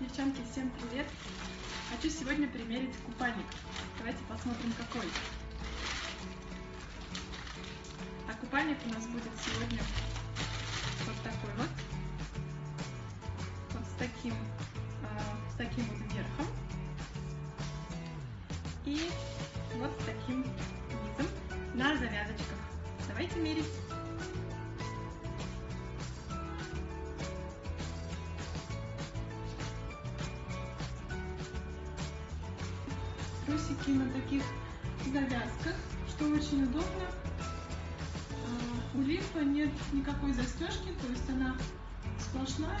Девчонки, всем привет! Хочу сегодня примерить купальник. Давайте посмотрим, какой. А купальник у нас будет сегодня вот такой вот. Вот с таким, э, с таким вот верхом. И вот с таким низом на завязочках. Давайте мерить. Трусики на таких завязках, что очень удобно. А, у лифа нет никакой застежки, то есть она сплошная.